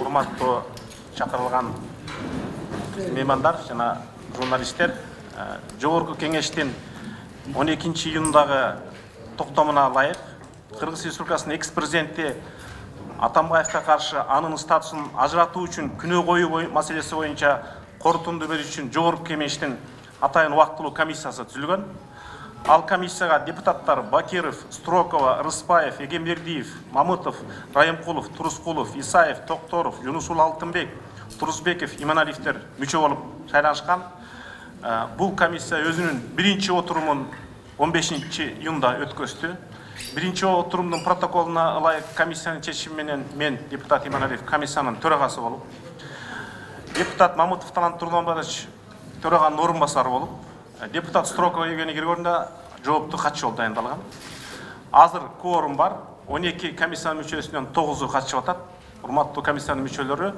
урматтуу чакырылган меймандар жана журналисттер жогорку кеңештин он экинчи июндагы токтомуна ылайык кыргыз республикасынын экс президенти атамбаевка каршы анын статусун ажыратуу үчүн күнөө коюу маселеси боюнча корутунду берүү үчүн жогорку кеңештин атайын убактылуу комиссиясы түзүлгөн. Ал комиссияга депутаттар бакиров строкова рыспаев эгембердиев мамытов райымкулов турускулов исаев токторов юнусул алтынбек турузбеков иманалиевдер мүчө болуп шайланышкан бул комиссия өзүнүн биринчи отурумун он бешинчи июнда өткөздү биринчи отурумдун протоколуна ылайык комиссиянын чечими мен депутат иманалиев комиссиянын төрагасы болуп депутат мамытов талант турланбаевич төраганын орун болуп Э, депутат строкова евгения григорьевна жауапты катчы болуп дайындалган азыр кворум бар. 12 эки мүшесінен 9-ы қатысып атат құрметті комиссиянын мүшелері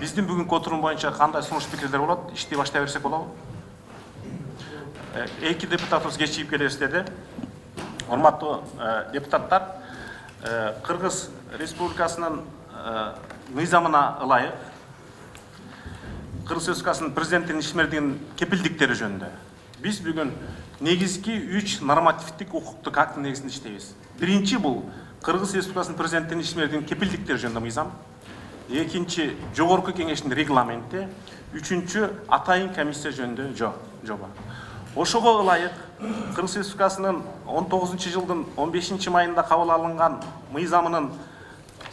биздин біздің бүгінгі боюнча бойынша қандай пикирлер пікірлер болады? Баштай берсек болобу эки депутатыбыз кечигип келебиз деди урматтуу э, депутаттар кыргыз республикасынын мыйзамына ылайык кыргыз республикасынын республикасының президентінің ишмердигин жөнүндө биз бүгүн негизги үч нормативдик укуктук актынын негизинде иштейбиз. Биринчи бул кыргыз республикасынын президенттигин ишмердигинин кепилдиктери жөнүндө мыйзам. Экинчи жогорку кеңештин регламенти. Үчүнчү атайын комиссия жөнүндө жоба. Ошого ылайык кыргыз республикасынын он тогузунчу жылдын он бешинчи майында кабыл алынган мыйзамынын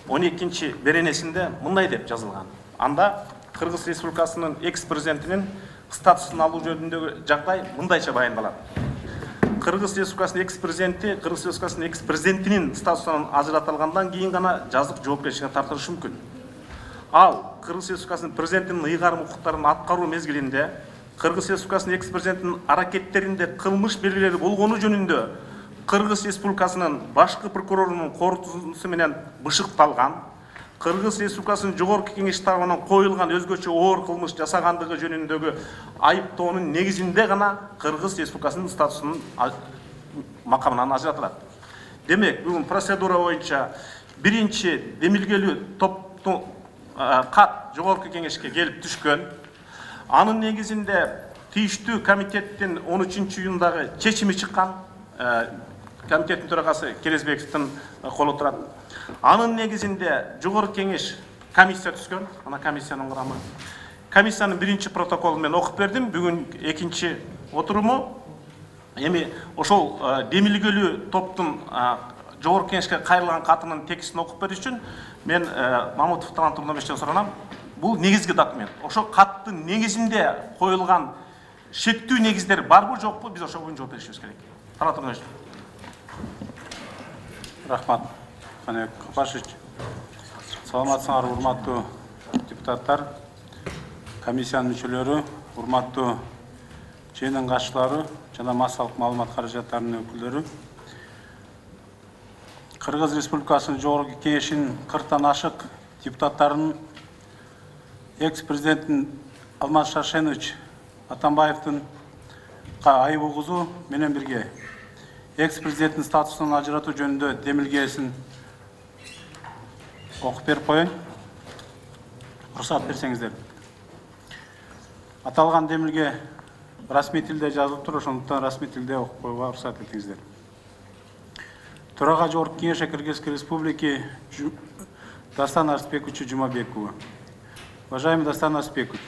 он экинчи беренесинде мындай деп жазылган. Анда кыргыз республикасынын экс президентинин статусын алу жөніндегі жағдай мындайча баяндалат қырғыз республикасының экс президенті қырғыз республикасының экс президентінің статусынан ажыратылғаннан кейін ғана жазық жауапкершілікке тартылышы мүмкін. Ал қырғыз республикасының президентінің ыйгарым құқықтарын атқару мезгілінде қырғыз республикасының экс президентінің әрекеттерінде белгилери белгілері болғаны жөнінде қырғыз республикасының башқы прокурорының қорытындысыменен бұшықталған кыргыз республикасынын жогорку кеңеши тарабынан коюлган өзгөчө оор кылмыш жасагандыгы жөнүндөгү айыптоонун негизинде гана кыргыз республикасынын статусунун макамынан ажыратылат. Демек бүгүн процедура боюнча биринчи демилгелүү топтун кат жогорку кеңешке келип түшкөн анын негизинде тийиштүү комитеттин он үчүнчү июндагы чечими чыккан комитеттин төрагасы керезбековдун колу турат. Анын негизинде жогорку кеңеш комиссия түзгөн. Ана комиссиянын курамы комиссиянын биринчи протоколун мен окуп бердим. Бүгүн экинчи отуруму. Эми ошол демилгелүү топтун жогорку кеңешке кайрылган катынын текстин окуп бериш үчүн мен мамутов талант турдунбековичтен суранам бул негизги документ. Ошол каттын негизинде коюлган шектүү негиздер барбы жокпу биз ошого бүгүн жооп беришибиз керек. Талант рахмат. Қанек қапашевич саламатсыңар урматтуу депутаттар комиссиянын мүчөлөрү урматтуу жыйындын катчылары жана массалык маалымат каражаттарынын өкүлдөрү. Кыргыз республикасынын жогорку кеңешинин кырктан ашык депутаттарынын экс президенттин алмаз шаршенович атамбаевдин айып угузуу менен бирге экс президенттин статусунан ажыратуу жөнүндө демилгесин оқып беріп қояйын. Рұқсат берсеңіздер. Аталған демілге ресми тілде жазылып тұр сондықтан ресми тілде оқып қоюға рұқсат етіңіздер. Төраға жоркенеша кыргызской республики дастан арысбековичу жумабекову уважаемый дастан арысбекович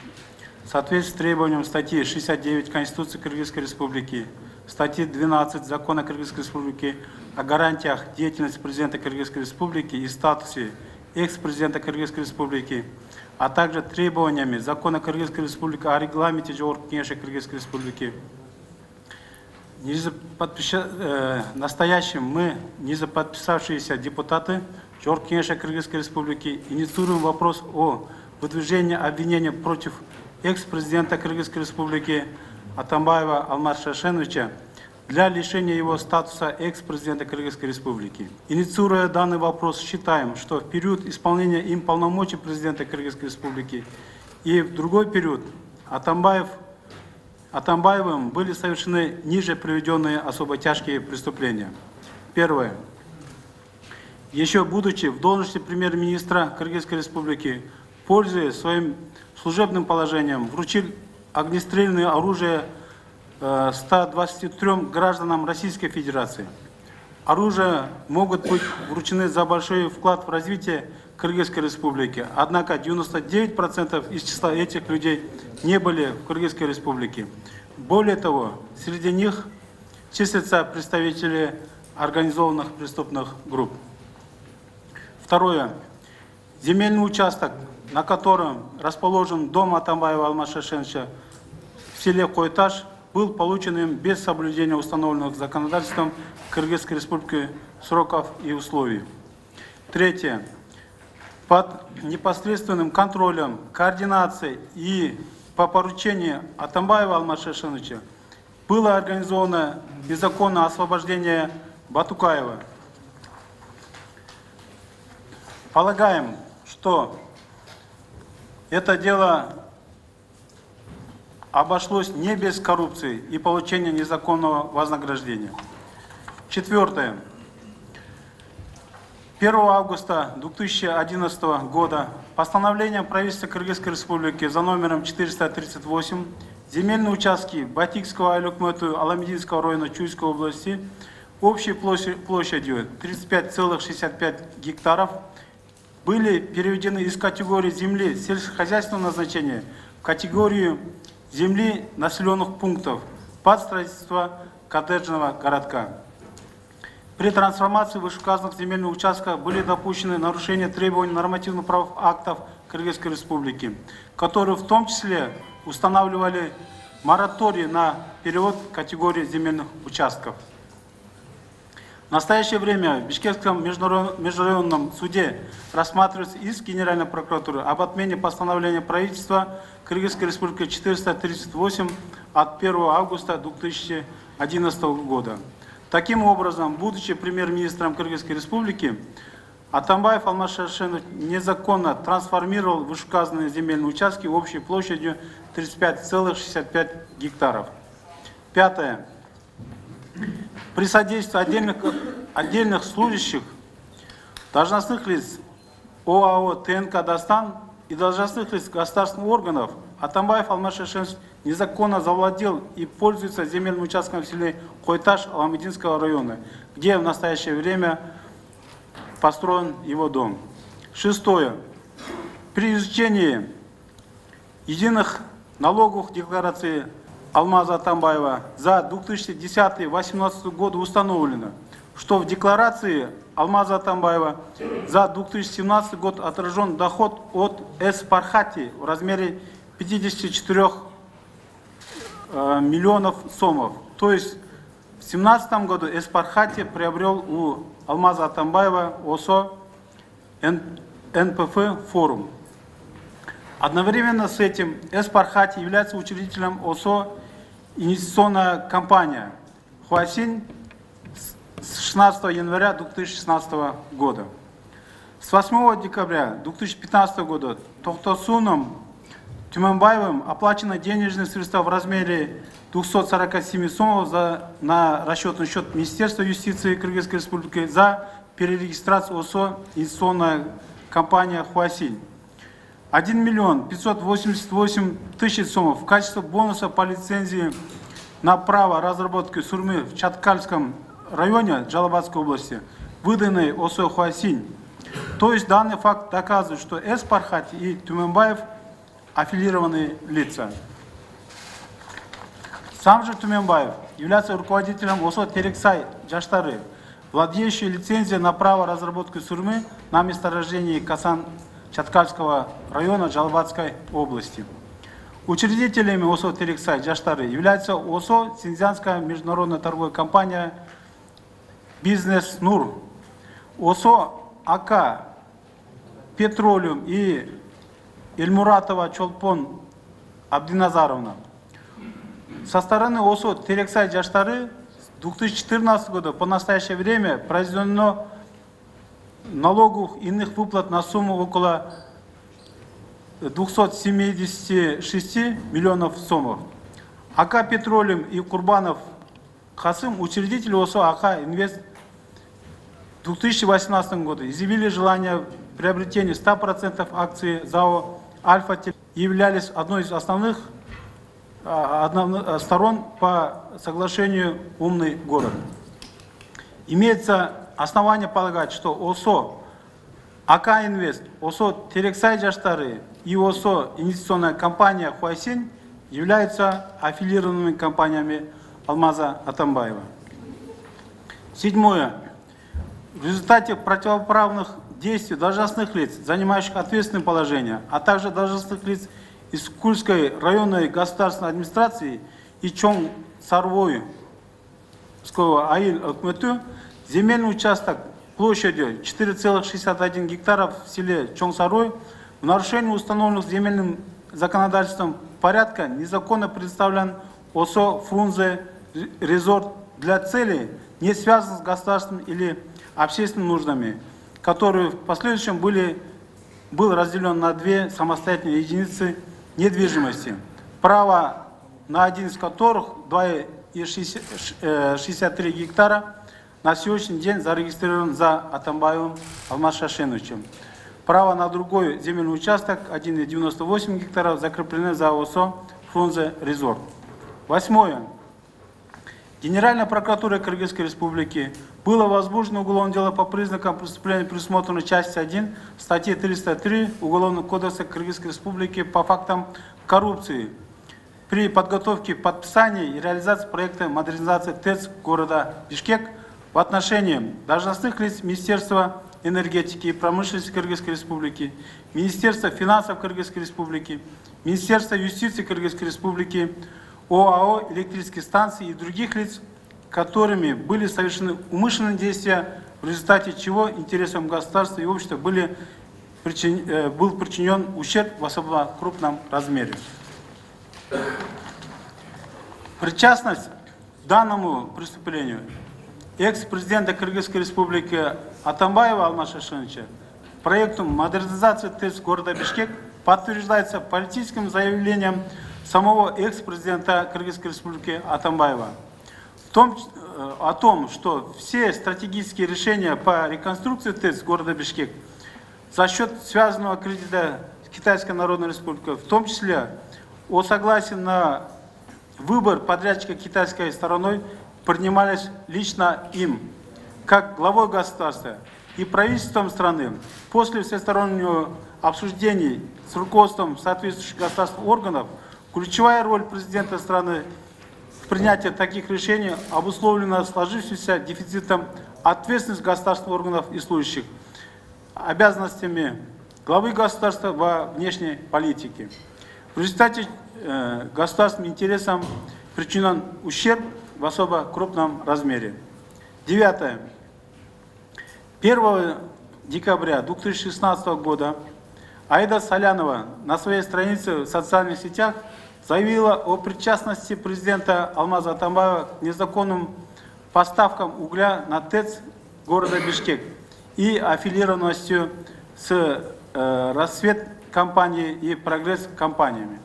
в соответствии с требованием статьи 69 конституции кыргызской республики статьи 12 закона кыргызской республики о гарантиях деятельности президента кыргызской республики и статусе экс-президента Кыргызской Республики, а также требованиями закона Кыргызской Республики о регламенте Жогорку Кенеша Кыргызской Республики. Э, настоящим мы, незаподписавшиеся депутаты Жогорку Кенеша Кыргызской Республики, инициируем вопрос о выдвижении обвинения против экс-президента Кыргызской Республики Атамбаева Алмаз Шашеновича для лишения его статуса экс-президента Кыргызской Республики. Инициируя данный вопрос, считаем, что в период исполнения им полномочий президента Кыргызской Республики и в другой период Атамбаев, Атамбаевым были совершены ниже приведенные особо тяжкие преступления. Первое. еще будучи в должности премьер-министра Кыргызской Республики, пользуясь своим служебным положением, вручил огнестрельное оружие 123 гражданам Российской Федерации. Оружие могут быть вручены за большой вклад в развитие Кыргызской Республики. Однако 99% из числа этих людей не были в Кыргызской Республике. Более того, среди них числятся представители организованных преступных групп. Второе. Земельный участок, на котором расположен дом Атамбаева Алмаша Шенча в селе Койташ, был получен им без соблюдения установленных законодательством Кыргызской Республики сроков и условий. Третье. Под непосредственным контролем, координацией и по поручению Атамбаева Алмаша Шенча было организовано незаконное освобождение Батукаева. Полагаем, что это дело обошлось не без коррупции и получения незаконного вознаграждения. Четвертое. 1 августа 2011 года постановлением правительства Кыргызской Республики за номером 438 земельные участки Батикского Алюкмету Аламединского района Чуйской области общей площадью 35,65 гектаров были переведены из категории земли сельскохозяйственного назначения в категорию земли населенных пунктов под строительство коттеджного городка. При трансформации вышеуказанных земельных участков были допущены нарушения требований нормативных прав актов Кыргызской Республики, которые в том числе устанавливали мораторий на перевод категории земельных участков. В настоящее время в Бишкекском межрайонном суде рассматривается иск Генеральной прокуратуры об отмене постановления правительства Кыргызской Республики 438 от 1 августа 2011 года. Таким образом, будучи премьер-министром Кыргызской Республики, Атамбаев Алмаз Шаршенов незаконно трансформировал вышеуказанные земельные участки общей площадью 35,65 гектаров. Пятое. При содействии отдельных, отдельных служащих, должностных лиц ОАО ТНК «Дастан» и должностных лиц государственных органов Атамбаев Алмаз Шашенов незаконно завладел и пользуется земельным участком в селе Койташ Аламединского района, где в настоящее время построен его дом. Шестое. При изучении единых налоговых деклараций Алмаза Атамбаева за 2010-2018 годы установлено, что в декларации Алмаза Атамбаева за 2017 год отражен доход от Эс-Пархати в размере 54 э, миллионов сомов. То есть в 2017 году Эс-Пархати приобрел у Алмаза Атамбаева ОсОО НПФ форум. Одновременно с этим Эс-Пархати является учредителем ОсОО инвестиционная компания «Хуасинь» с 16 января 2016 года. С 8 декабря 2015 года Тохтосуном Тюменбаевым оплачено денежные средства в размере 247 сомов за, на расчетный счет Министерства юстиции Кыргызской Республики за перерегистрацию ОСО инвестиционная компания «Хуасинь». 1 миллион 588 тысяч сомов в качестве бонуса по лицензии на право разработки сурмы в Чаткальском районе Джалабадской области, выданной ОСО «Хуасинь». То есть данный факт доказывает, что Эспархати и Тюменбаев аффилированные лица. Сам же Тюменбаев является руководителем ОСО Терексай Джаштары, владеющий лицензией на право разработки сурмы на месторождении Касан Чаткальского района Джалбатской области. Учредителями ОСО Терексай Джаштары являются ОСО Синьцзянская международная торговая компания Бизнес Нур, ОСО АК Петролиум и Эльмуратова Чолпон Абдиназаровна. Со стороны ОСО Терексай Джаштары с 2014 года по настоящее время произведено налогов иных выплат на сумму около 276 миллионов сомов. АК Петролиум и Курбанов Хасым, учредитель ОСО АК Инвест в 2018 году изъявили желание приобретения 100% акций ЗАО «Альфа» являлись одной из основных а, а, сторон по соглашению «Умный город». Имеется основание полагать, что ОСО, АК Инвест, ОСО Терексай Жаштары и ОСО инвестиционная компания Хуайсин являются аффилированными компаниями Алмаза Атамбаева. Седьмое. В результате противоправных действий должностных лиц, занимающих ответственное положение, а также должностных лиц из Кульской районной государственной администрации и Чон Сарвой Аил Акмету земельный участок площадью 4,61 гектаров в селе Чонгсарой в нарушении установленных земельным законодательством порядка незаконно представлен ОСО Фрунзе Резорт для целей, не связанных с государственными или общественными нуждами, которые в последующем были, был разделен на две самостоятельные единицы недвижимости, право на один из которых 2,63 гектара на сегодняшний день зарегистрирован за Атамбаевым Алмаз Шашеновичем. Право на другой земельный участок 1,98 гектара закреплено за ОСО Фрунзе Резорт. Восьмое. Генеральная прокуратура Кыргызской Республики было возбуждено уголовное дело по признакам преступления, предусмотрено часть 1 статьи 303 Уголовного кодекса Кыргызской Республики по фактам коррупции при подготовке подписания и реализации проекта модернизации ТЭЦ города Бишкек в отношении должностных лиц Министерства энергетики и промышленности Кыргызской Республики, Министерства финансов Кыргызской Республики, Министерства юстиции Кыргызской Республики, ОАО «Электрические станции» и других лиц, которыми были совершены умышленные действия, в результате чего интересам государства и общества были причин, э, был причинен ущерб в особо крупном размере. Причастность к данному преступлению экс-президента Кыргызской Республики Атамбаева Алмаз Шашиновича проекту модернизации ТЭЦ города Бишкек подтверждается политическим заявлением самого экс-президента Кыргызской Республики Атамбаева. В том, э, о том, что все стратегические решения по реконструкции ТЭЦ города Бишкек за счет связанного кредита с Китайской Народной Республикой, в том числе о согласии на выбор подрядчика китайской стороной, принимались лично им, как главой государства и правительством страны. После всестороннего обсуждений с руководством соответствующих государственных органов – Ключевая роль президента страны в принятии таких решений обусловлена сложившимся дефицитом ответственности государственных органов и служащих, обязанностями главы государства во внешней политике. В результате э, государственным интересам причинен ущерб в особо крупном размере. Девятое. 1 декабря 2016 года Аида Солянова на своей странице в социальных сетях заявила о причастности президента Алмаза Атамбаева к незаконным поставкам угля на ТЭЦ города Бишкек и аффилированностью с э, «Рассвет» компанией и «Прогресс» компаниями.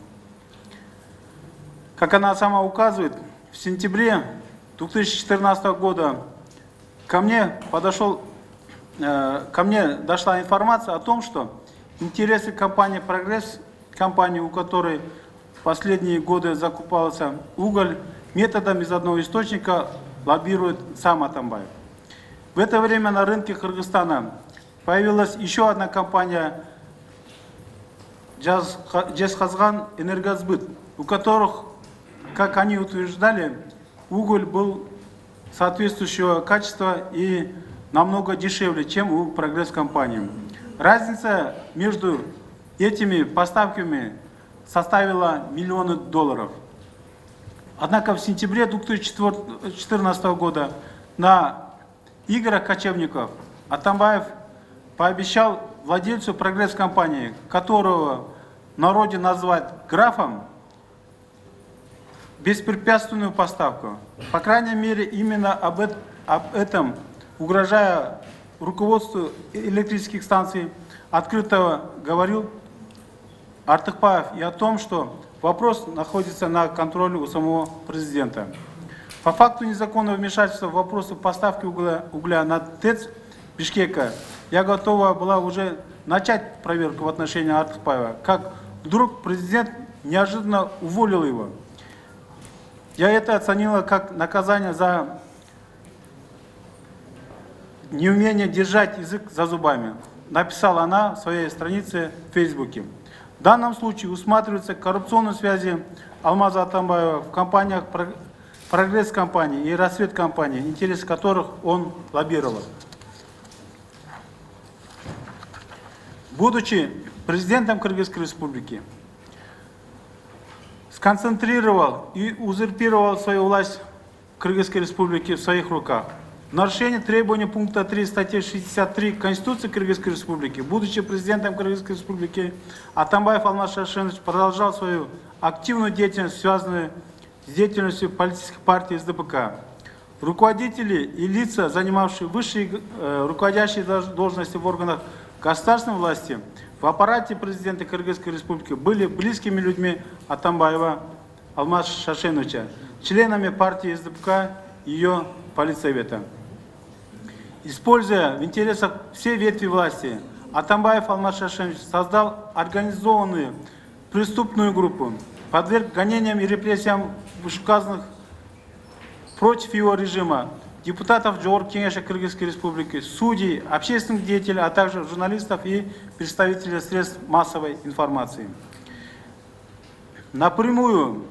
Как она сама указывает, в сентябре 2014 года ко мне подошел, э, ко мне дошла информация о том, что интересы компании «Прогресс», компании, у которой последние годы закупался уголь, методом из одного источника лоббирует сам Атамбаев. В это время на рынке Кыргызстана появилась еще одна компания Джесхазган Энергосбыт, у которых, как они утверждали, уголь был соответствующего качества и намного дешевле, чем у прогресс-компании. Разница между этими поставками составила миллионы долларов. Однако в сентябре 2014 года на играх кочевников Атамбаев пообещал владельцу прогресс-компании, которого в народе назвать графом, беспрепятственную поставку. По крайней мере, именно об, этом, угрожая руководству электрических станций, открыто говорил Артыкпаев и о том, что вопрос находится на контроле у самого президента. По факту незаконного вмешательства в вопросы поставки угля, угля на ТЭЦ Бишкека, я готова была уже начать проверку в отношении Артыкпаева, как вдруг президент неожиданно уволил его. Я это оценила как наказание за неумение держать язык за зубами, написала она в своей странице в Фейсбуке. В данном случае усматриваются коррупционные связи Алмаза Атамбаева в компаниях «Про- «Прогресс компании» и «Рассвет компании», интересы которых он лоббировал. Будучи президентом Кыргызской республики, сконцентрировал и узурпировал свою власть Кыргызской республике в своих руках. В нарушение требований пункта 3 статьи 63 Конституции Кыргызской республики, будучи президентом Кыргызской республики, Атамбаев Алмаз Шашенович продолжал свою активную деятельность, связанную с деятельностью политической партии СДПК. Руководители и лица, занимавшие высшие э, руководящие должности в органах государственной власти, в аппарате президента Кыргызской республики были близкими людьми Атамбаева Алмаз Шашеновича, членами партии СДПК и ее политсовета. Используя в интересах всей ветви власти, Атамбаев Алмаз Шашенович создал организованную преступную группу, подверг гонениям и репрессиям вышеуказанных против его режима депутатов Джор Кенеша Кыргызской Республики, судей, общественных деятелей, а также журналистов и представителей средств массовой информации. Напрямую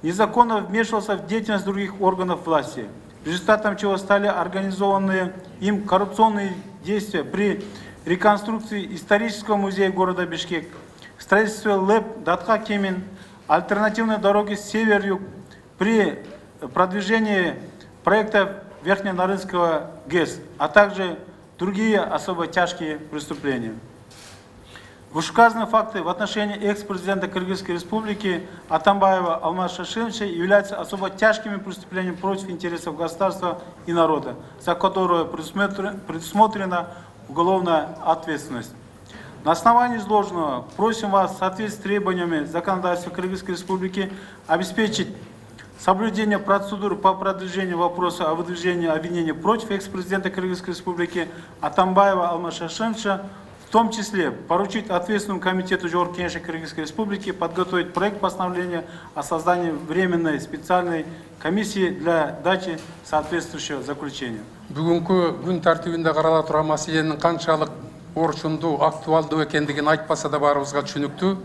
незаконно вмешивался в деятельность других органов власти, результатом чего стали организованные им коррупционные действия при реконструкции исторического музея города Бишкек, строительстве ЛЭП Датха Кемин, альтернативной дороги север-юг, при продвижении проекта Верхненарынского ГЭС, а также другие особо тяжкие преступления. Вышеуказанные факты в отношении экс-президента Кыргызской республики Атамбаева Алмаз Шашиновича являются особо тяжкими преступлениями против интересов государства и народа, за предусмотр- предусмотрена уголовная ответственность. На основании изложенного просим вас в соответствии с требованиями законодательства Кыргызской республики обеспечить соблюдение процедур по продвижению вопроса о выдвижении обвинений против экс-президента Кыргызской республики Атамбаева Алмаз Шашеновича, в том числе поручить ответственному комитету Жор Кенеша Кыргызской республики подготовить проект постановления о создании временной специальной комиссии для дачи соответствующего заключения. бүгүнкү күн тартибинде карала турган маселенин канчалык орчундуу актуалдуу экендигин айтпаса да баарыбызга түшүнүктүү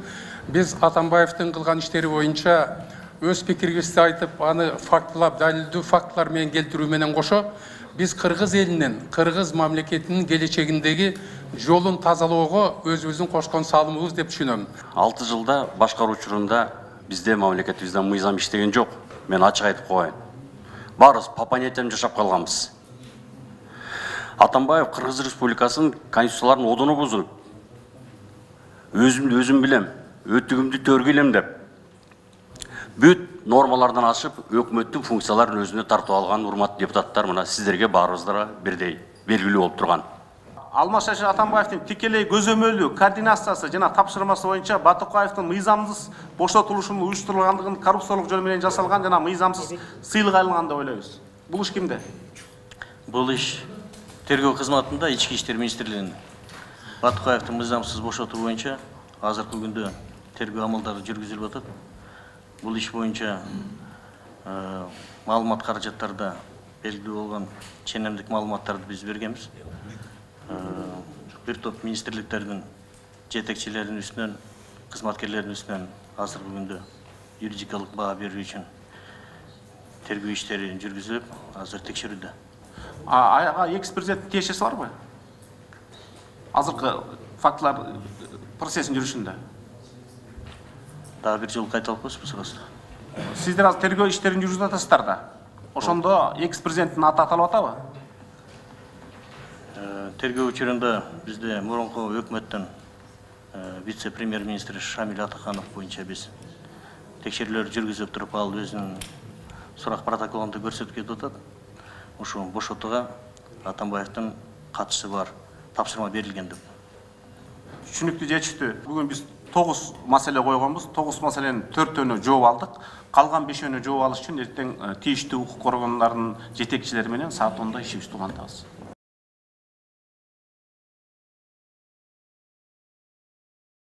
биз атамбаевдин кылган иштери боюнча өз пікірімізді айтып аны фактылап дәлелдеу фактылармен келтіруменен қоша біз қырғыз елінен қырғыз мемлекетінің келешегіндегі жолын тазалауға өзіміздің қосқан салымыбыз деп түсінемін алты жылда басқару учурунда бізде мамлекетибизде мыйзам иштеген жоқ. Мен ачык айтып коеюн баарыбыз по понятиям жашап калганбыз атамбаев кыргыз республикасынын конституцияларын одоно бузуп өзүмдү өзүм билем өтүгүмдү төргүйлем деп бүт нормалардан ашып өкмөттүн функцияларын өзүнө тартып алган урматтуу депутаттар мына сиздерге баарыбыздарга бирдей белгилүү болуп турган алмаз шашин атамбаевдин тикелей көзөмөлдүү координациясы жана тапшырмасы боюнча батукаевдин мыйзамсыз бошотулушунун уюштурулгандыгын коррупциялык жол менен жасалган жана мыйзамсыз сыйлык алынган деп ойлойбуз бул иш кимде Бұл іш тергөө кызматында ички иштер министрлигинин батукаевдин мыйзамсыз бошотуу боюнча азыркы күндө тергөө амалдары жүргүзүлүп атат бұл іш бойынша э, малымат қаражаттарда белгілі болған ченемдік малыматтарды біз бергенбіз э, бір топ министрліктердің жетекшілерінің үстінен қызматкерлерінің үстінен қазіргі бүгінді юридикалық баға беру үшін тергеу үштері жүргізіліп азыр тексеруде аяға экс президент бар ғой? Азыркы фактылар процесін жүрүшүндө дагы бир жолу кайталап коесузбу суроосузду сиздер азыр тергөө иштерин жүргүзүп атасыздар да ошондо экс президенттин аты аталып атабы тергөө учурунда бизде мурунку өкмөттүн вице премьер министри шамиль атаханов боюнча биз текшерүүлөр жүргүзүп туруп ал өзүнүн сурак протоколунда көрсөтүп кетип атат ушул бошотууга атамбаевдин катышы бар тапшырма берилген деп түшүнүктүү жетиштүү бүгүн биз тоғыз мәселе қойғанбыз. Тоғыз мәселенің төртеуіне жауап алдық. Қалған бешеуіне жауап алыш үшін ертең тиісті құқық органдарының жетекшілеріменен сағат онда ишибизди улантабыз